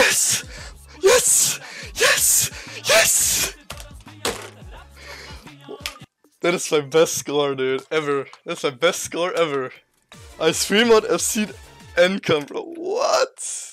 Yes! Yes! Yes! Yes! That is my best score, dude, ever. That's my best score ever. I stream on FC Enkan, bro. What?